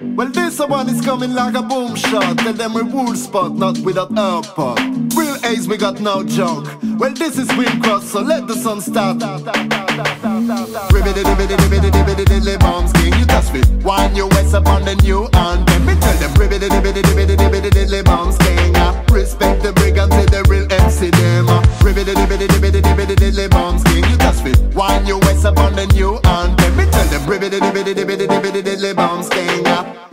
Well, this one is coming like a boom shot. Tell them we rule spot, not without a airport. Real ace, we got no joke. Well, this is Wind Cross, so let the sun start. Ribbidi dibbidi dibbidi dibbidi diddly boom skeng, you touch me. Wine your waist up on the new anthem. Me tell them ribbidi dibbidi dibbidi dibbidi diddly boom skeng. Respect the brigand till the real MC them. Ribbidi dibbidi dibbidi dibbidi diddly boom skeng, you touch me. Wine your waist up on the new anthem. Me tell them ribbidi dibbidi dibbidi dibbidi diddly boom skeng.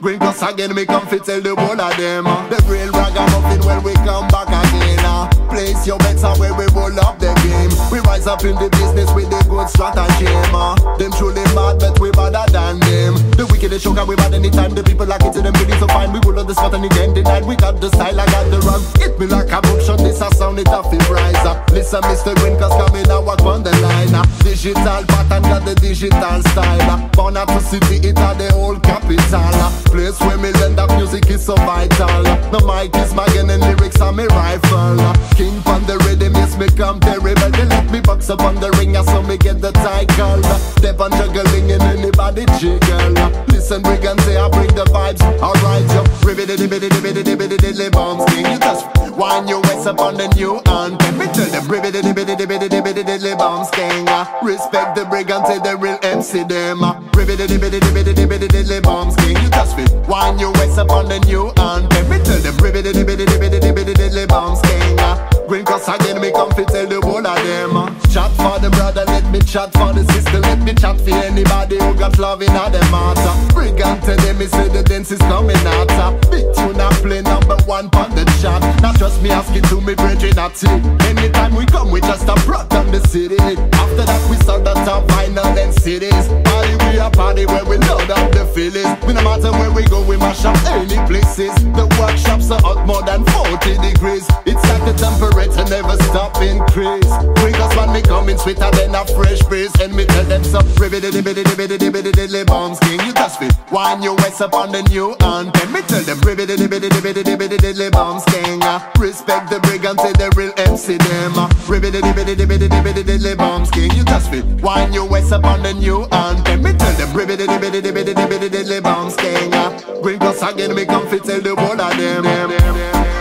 Green cross again, me come fit tell the whole of them. Uh, the real ragamuffin when we come back again. Uh, place your bets where we roll up the game. We rise up in the business with the good strategy. Uh, them truly mad, but we better than them. The wicked is sugar, we bad anytime. The people like it to them really so fine. We roll up the spot and again denied. We got the style, I got the run. Hit me like a book shot, a sound it off in rise. Uh, listen, Mr. Green, cause coming out walk on the line. Uh, digital pattern, got the digital style. Uh, born out to city, it are the old capital. Uh, place where me lend up music is so vital. Uh, no mic is my gun and lyrics are me rifle. Uh, king on the rhythm, yes, me come terrible. They let me box up on the ring, so me get the title. Step on juggling and anybody jiggle. Listen, brigand say I bring the vibes. Alright, yo. Ribbidi dibbidi dibbidi dibbidi diddly boom skeng. You just wind your waist up on the new anthem. Me tell them ribbidi dibbidi dibbidi dibbidi diddly boom skeng. Respect the brigand say the real MC them. Ribbidi dibbidi dibbidi dibbidi diddly boom skeng. You just fit wind your waist up on the new anthem. Me tell them ribbidi dibbidi dibbidi dibbidi diddly boom skeng. Green cross again, me come fit tell the whole of them. uh. Chat for the brother, let me chat for the sister, let me chat for anybody who got love in their heart. uh. Brigand tell them, me say the dance is coming out. Big tune I play number one on the chart. Not just me asking to me brethren at it. Anytime we come, we just a brought on the city. After that, we sold out of vinyl and cities. Party, we a party where we load up the feelings. We no matter where we go, we mash up any places. The workshops are hot more than 40 degrees. It's like the temperature never stop increase. Coming sweeter than a fresh breeze. And me tell them some diddly boom skeng. You just fit wine your waist up on the new anthem. Me tell them diddly boom skeng. Uh, respect the brigand say the real MC them. Uh, diddly boom skeng. You just fit wine your waist up on the new anthem. Me tell them diddly boom skeng. Uh, Green cross again me come fit tell the whole of them. them, them.